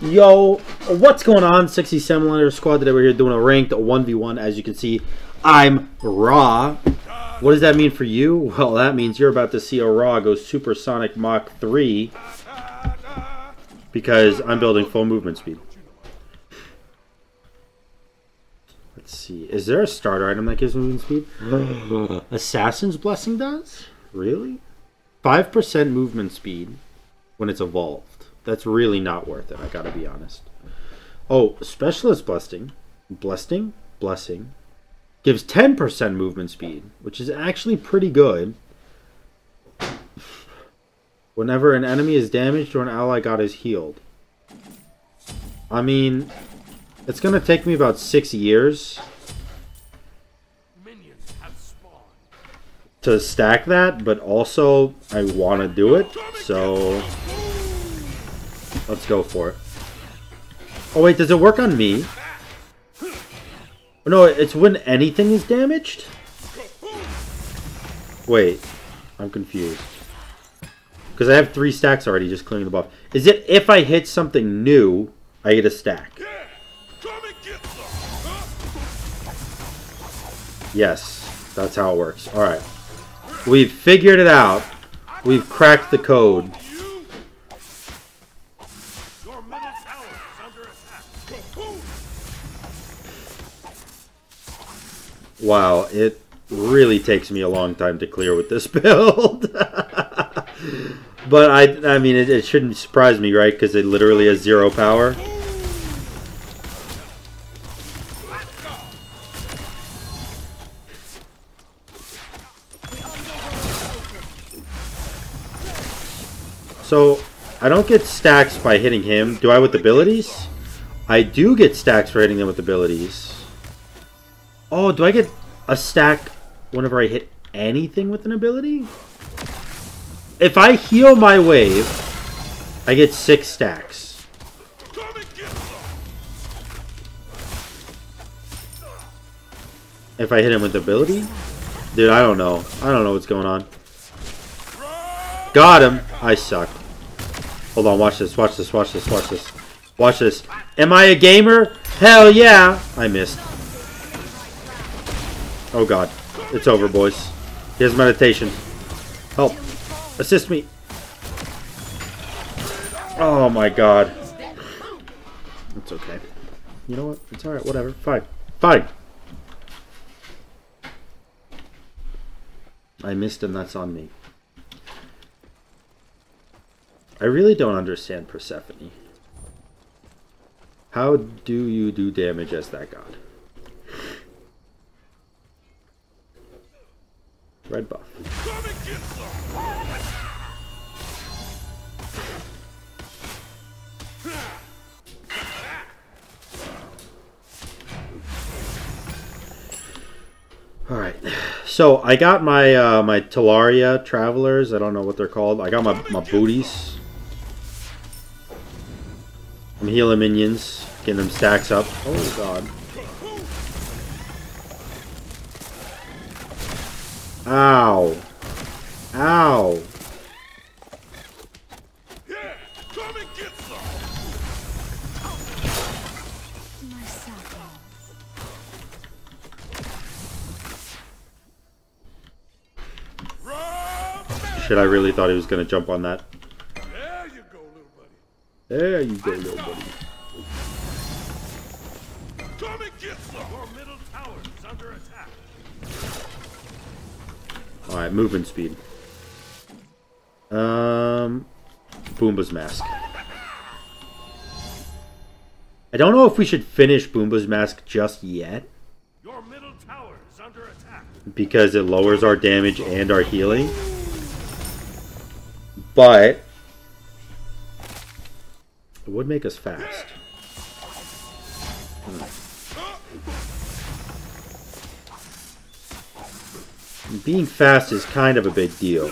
Yo, what's going on? 67 Letter Squad. Today we're here doing a ranked 1v1. As you can see, I'm Ra. What does that mean for you? Well, that means you're about to see a Ra go Supersonic Mach 3 because I'm building full movement speed. Let's see. Is there a starter item that gives movement speed? Assassin's Blessing does? Really? 5% movement speed when it's evolved. That's really not worth it, I gotta be honest. Oh, Specialist Blessing. Blessing? Blessing. Gives 10% movement speed, which is actually pretty good. Whenever an enemy is damaged or an ally god is healed. I mean, it's gonna take me about six years to stack that, but also I want to do it, so let's go for it. Oh wait, does it work on me? Oh, no, it's when anything is damaged? Wait, I'm confused. Because I have three stacks already just clearing the buff. Is it if I hit something new, I get a stack? Yes, that's how it works. Alright. We've figured it out. We've cracked the code. Wow, it really takes me a long time to clear with this build. but I I mean, it, it shouldn't surprise me, right? Because it literally has zero power. So, I don't get stacks by hitting him. Do I with abilities? I do get stacks for hitting them with abilities. Oh, do I get a stack whenever I hit anything with an ability? If I heal my wave, I get six stacks. If I hit him with ability? Dude, I don't know. I don't know what's going on. Got him. I suck. Hold on, watch this, watch this, watch this, watch this. Watch this. Am I a gamer? Hell yeah! I missed. Oh god. It's over, boys. Here's meditation. Help. Assist me. Oh my god. It's okay. You know what? It's alright, whatever. Fine. Fine. I missed and that's on me. I really don't understand Persephone. How do you do damage as that god? Red buff. Alright, so I got my uh, my Talaria Travelers, I don't know what they're called. I got my, my booties. I'm healing minions, getting them stacks up. Oh god. Ow. Ow. Shit, I really thought he was going to jump on that. There you go, little buddy. There you go, little buddy. Come and get some. Your middle tower is under attack. Alright, movement speed. Um, Bumba's Mask. I don't know if we should finish Bumba's Mask just yet. Your middle tower is under attack. Because it lowers our damage and our healing. But would make us fast. Hmm. being fast is kind of a big deal.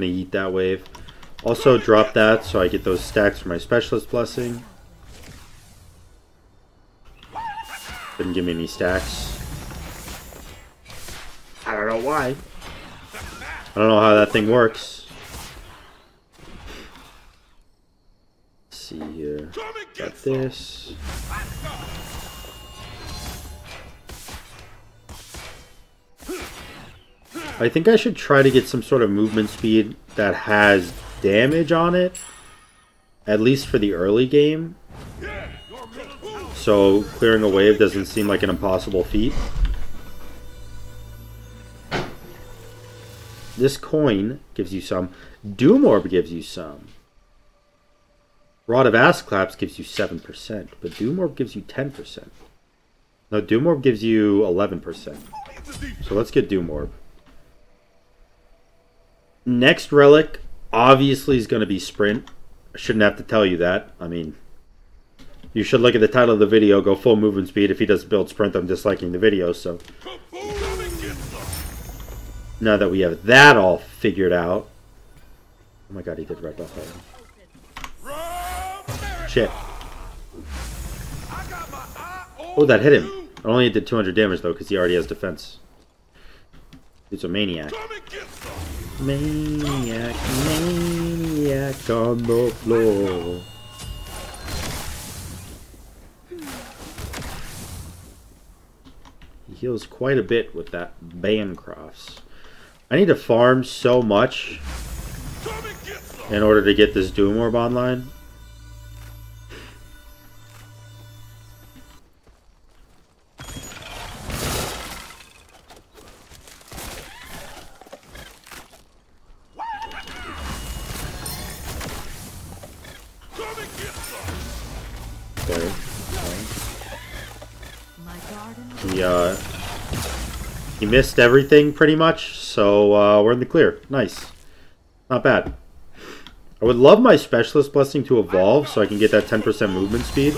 Gonna eat that wave. Also drop that so I get those stacks for my specialist blessing. Didn't give me any stacks. I don't know why. I don't know how that thing works. Let's see here. Got this. I think I should try to get some sort of movement speed that has damage on it. At least for the early game. So clearing a wave doesn't seem like an impossible feat. This coin gives you some. Doom Orb gives you some. Rod of Asclepius gives you 7%, but Doom Orb gives you 10%. No, Doom Orb gives you 11%. So let's get Doom Orb. Next relic, obviously, is going to be Sprint. I shouldn't have to tell you that. I mean, you should look at the title of the video, go full movement speed. If he doesn't build Sprint, I'm disliking the video, so... Now that we have that all figured out... Oh my god, he did red buff Shit. Oh, that hit him. It only did 200 damage, though, because he already has defense. He's a maniac. Maniac, maniac on the floor. He heals quite a bit with that Bancrofts. I need to farm so much in order to get this Doom Orb online. Missed everything pretty much, so uh, we're in the clear. Nice. Not bad. I would love my Specialist Blessing to evolve so I can get that 10% movement speed.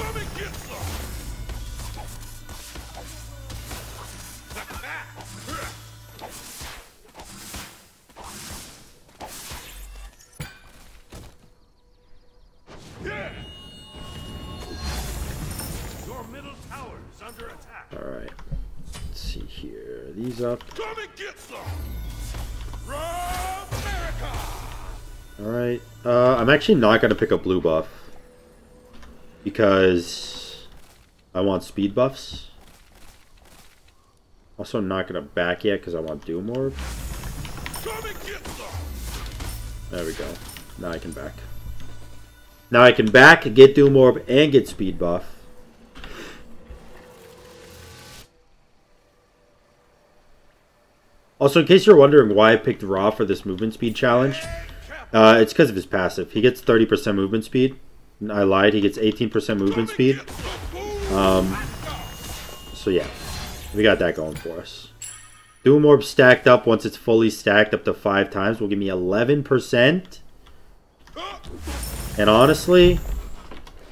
Here. These up. Alright. Uh, I'm actually not going to pick up blue buff. Because I want speed buffs. Also, I'm not going to back yet because I want Doom Orb. There we go. Now I can back. Now I can back, get Doom Orb, and get speed buff. Also, in case you're wondering why I picked Ra for this movement speed challenge, uh, it's because of his passive. He gets 30% movement speed. I lied, he gets 18% movement speed. Um, so yeah, we got that going for us. Doom Orb stacked up once it's fully stacked up to five times will give me 11%. And honestly,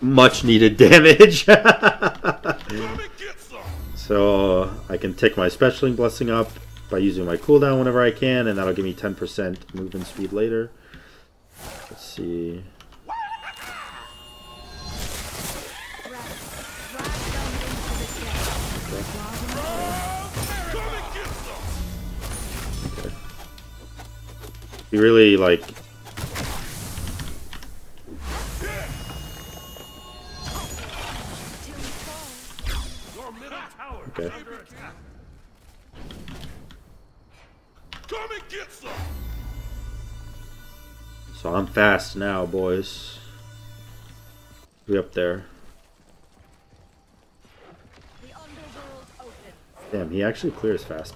much needed damage. so I can take my Specialing Blessing up by using my cooldown whenever I can, and that'll give me 10% movement speed later. Let's see. Okay. He really, like... fast now, boys. We up there. Damn, he actually clears fast.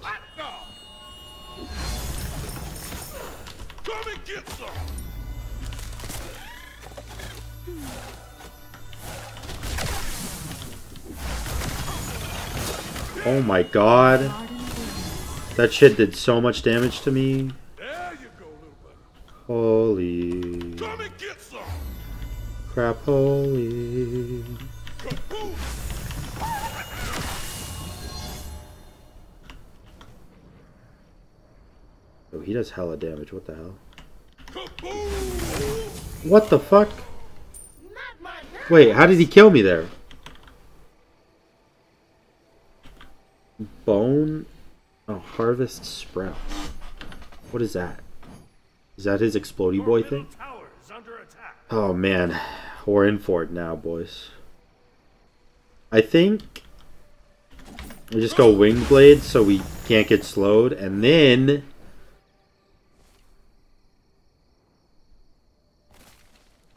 Oh my god. That shit did so much damage to me. Holy. Crap, holy. Oh, he does hella damage. What the hell? What the fuck? Wait, how did he kill me there? Bone? Oh, harvest sprout. What is that? Is that his explodey boy thing? Oh man, we're in for it now, boys. I think we just go wing blade so we can't get slowed, and then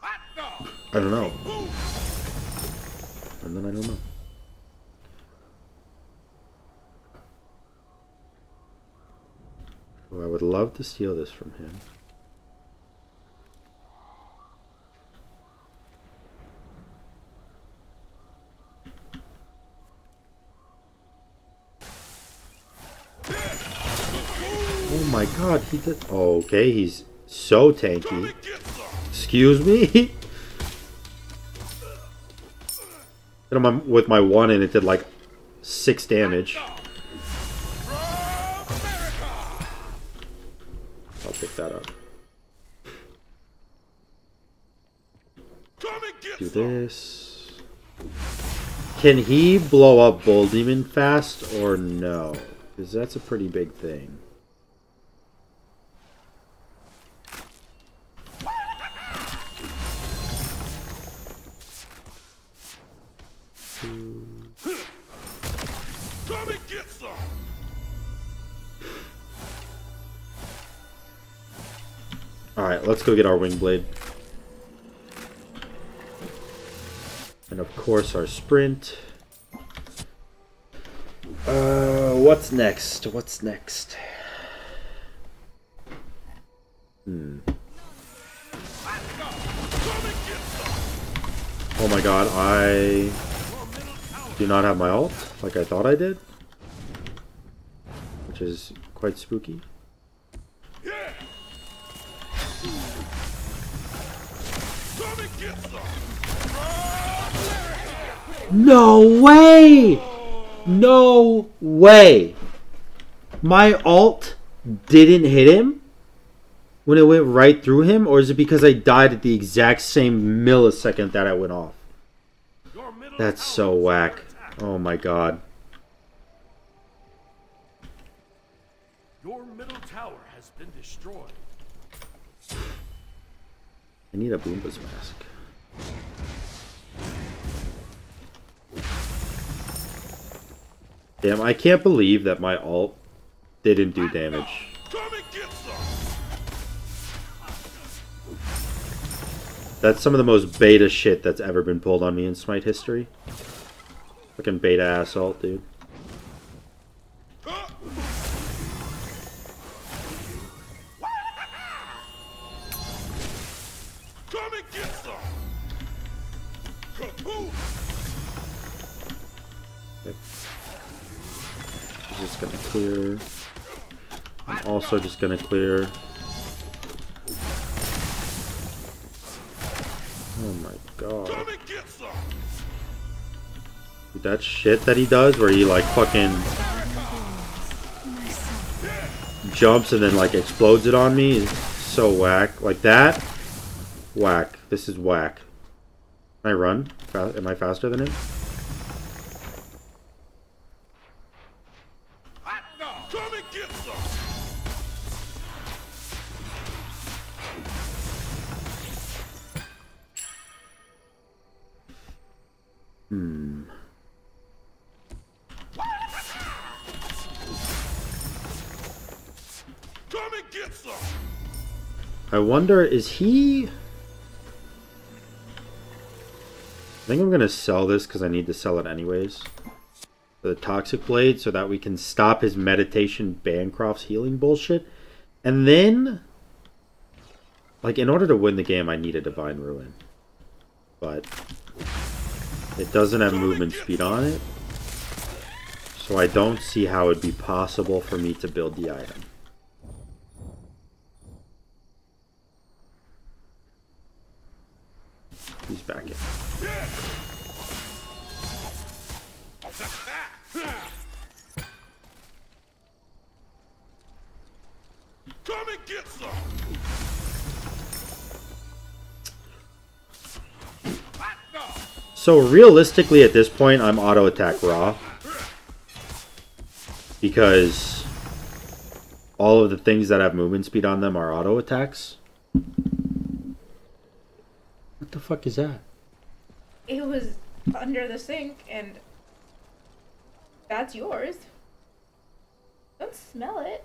I don't know. And then I don't know. Oh, I would love to steal this from him. Oh my god, he did. Okay, he's so tanky. Excuse me? Hit him with my one and it did like six damage. I'll pick that up. Do this. Can he blow up Bull Demon fast or no? Because that's a pretty big thing. Go get our wing blade. And of course our sprint. Uh, what's next? What's next? Hmm. Oh my god, I do not have my ult like I thought I did. Which is quite spooky. No way! No way! My alt didn't hit him when it went right through him, or is it because I died at the exact same millisecond that I went off? That's so whack. Oh my god. Your middle tower has been destroyed. I need a Bumba's mask. Damn, I can't believe that my alt didn't do damage. That's some of the most beta shit that's ever been pulled on me in Smite history. Fucking beta ass alt, dude. Also just gonna clear. Oh my god. Dude, that shit that he does where he like fucking jumps and then like explodes it on me is so whack. Like that? Whack. This is whack. Can I run? Am I faster than him? I wonder, is he... I think I'm going to sell this because I need to sell it anyways. The Toxic Blade so that we can stop his Meditation Bancroft's healing bullshit. And then... Like, in order to win the game, I need a Divine Ruin. But... It doesn't have movement speed on it. So I don't see how it'd be possible for me to build the item. He's back in. Come and get some. So realistically at this point, I'm auto attack Ra. Because all of the things that have movement speed on them are auto attacks. What the fuck is that? It was under the sink, and that's yours. Don't smell it.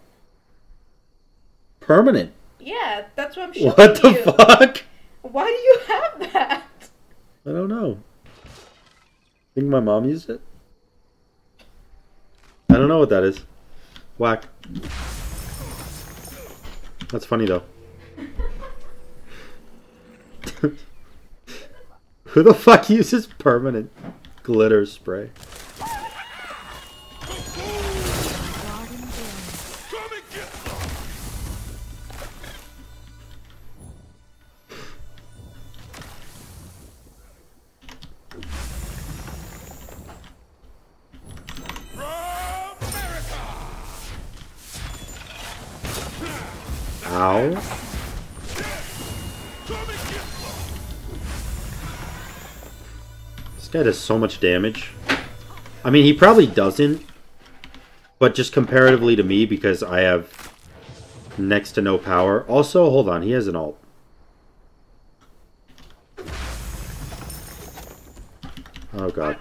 Permanent. Yeah, that's what I'm showing What the you. fuck? Why do you have that? I don't know. Think my mom used it? I don't know what that is. Whack. That's funny though. Who the fuck uses permanent glitter spray? Guy does so much damage. I mean, he probably doesn't, but just comparatively to me, because I have next to no power. Also, hold on, he has an alt. Oh god.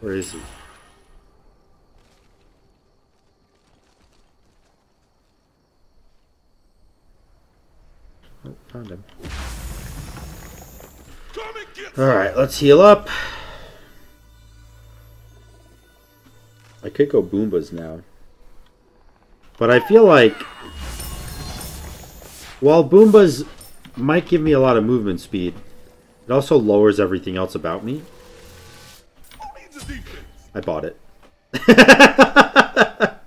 Where is he? Oh, found him. Alright, let's heal up. I could go Bumbas now. But I feel like... While Bumbas might give me a lot of movement speed, it also lowers everything else about me. I bought it.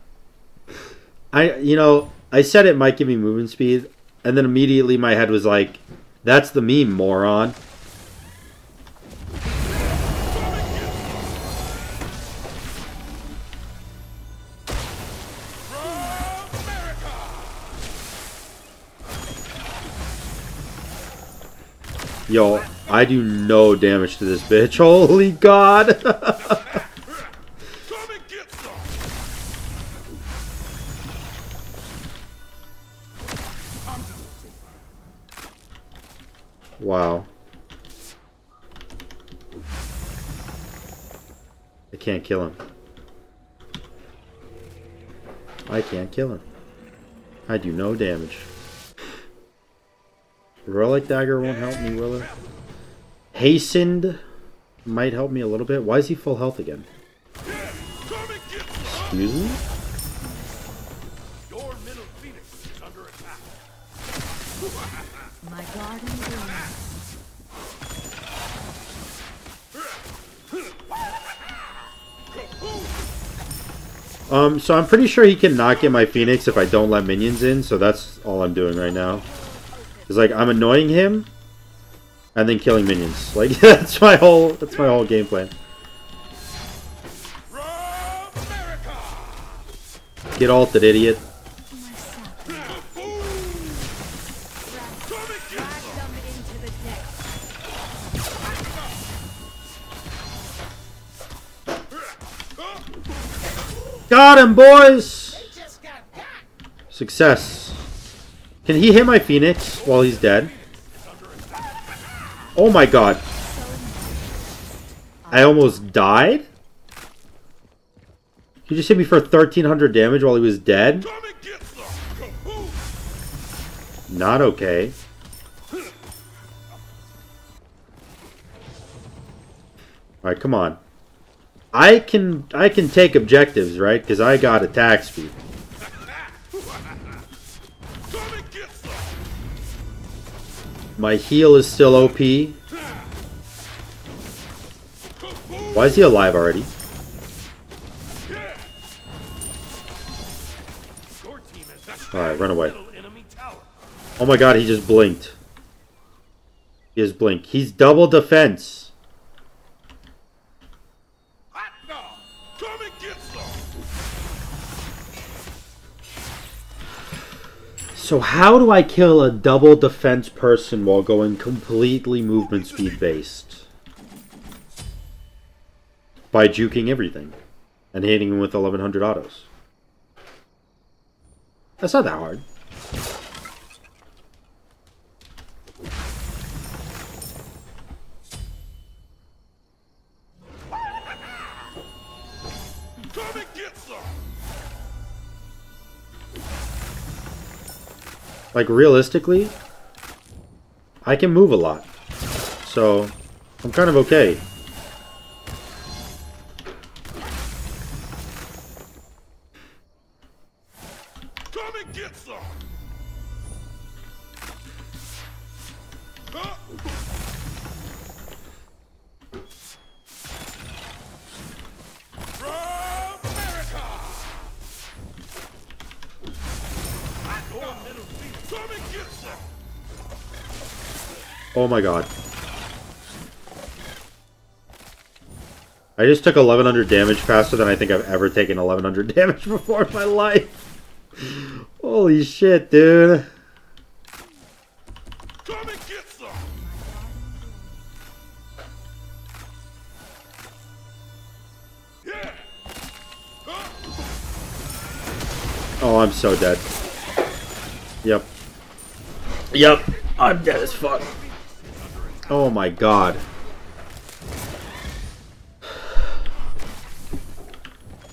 I, you know, I said it might give me movement speed, and then immediately my head was like, "That's the meme, moron." Yo, I do no damage to this bitch. Holy god! can't kill him. I can't kill him. I do no damage. Relic Dagger won't help me, will it? Hastened might help me a little bit. Why is he full health again? Excuse me? Um, so I'm pretty sure he can not get my Phoenix if I don't let minions in, so that's all I'm doing right now. It's like I'm annoying him and then killing minions. Like that's my whole that's my whole game plan. Get alted, idiot. Got him, boys! Success. Can he hit my Phoenix while he's dead? Oh my god. I almost died? He just hit me for 1300 damage while he was dead? Not okay. Alright, come on. I can I can take objectives, right? Because I got attack speed. My heal is still OP. Why is he alive already? Alright, run away. Oh my god, he just blinked. He has blink. He's double defense. So how do I kill a double defense person while going completely movement speed based? By juking everything and hitting him with 1100 autos. That's not that hard. Like realistically, I can move a lot. So I'm kind of okay. Oh my god. I just took 1100 damage faster than I think I've ever taken 1100 damage before in my life. Holy shit, dude. Oh, I'm so dead. Yep. Yep. I'm dead as fuck. Oh my god.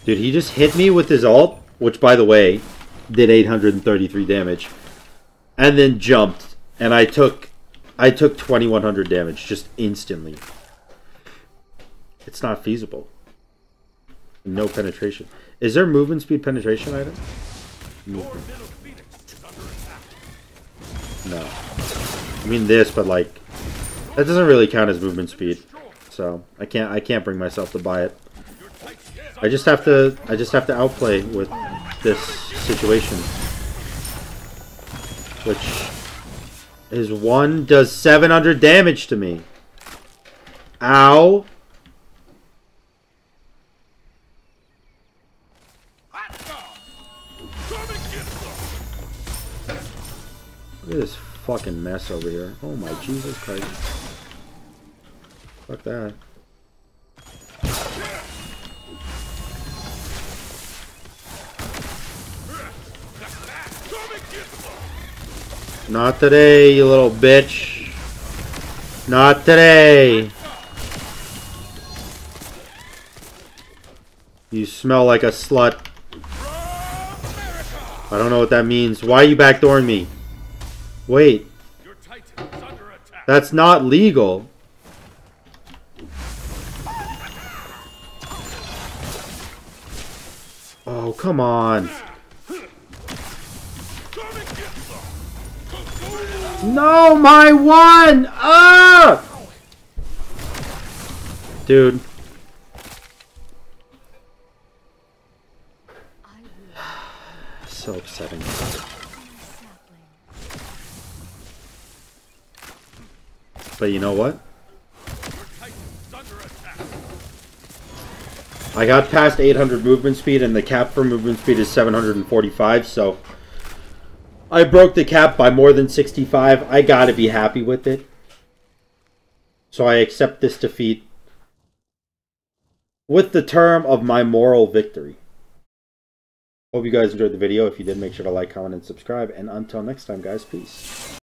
Dude, he just hit me with his ult, which by the way, did 833 damage. And then jumped. And I took I took 2100 damage just instantly. It's not feasible. No penetration. Is there movement speed penetration item? Your No. I mean this, but like that doesn't really count as movement speed. So I can't I can't bring myself to buy it. I just have to I just have to outplay with this situation. Which is one does 700 damage to me. Ow. Look at this fucking mess over here. Oh my Jesus Christ. Fuck that. Not today, you little bitch. Not today. You smell like a slut. I don't know what that means. Why are you backdooring me? Wait, Your titan under attack. that's not legal. Oh, come on. Come and get some! No, my one! Ah! Dude. So upsetting. But you know what? I got past 800 movement speed, and the cap for movement speed is 745, so I broke the cap by more than 65. I gotta be happy with it. So I accept this defeat with the term of my moral victory. Hope you guys enjoyed the video. If you did, make sure to like, comment, and subscribe. And until next time, guys, peace.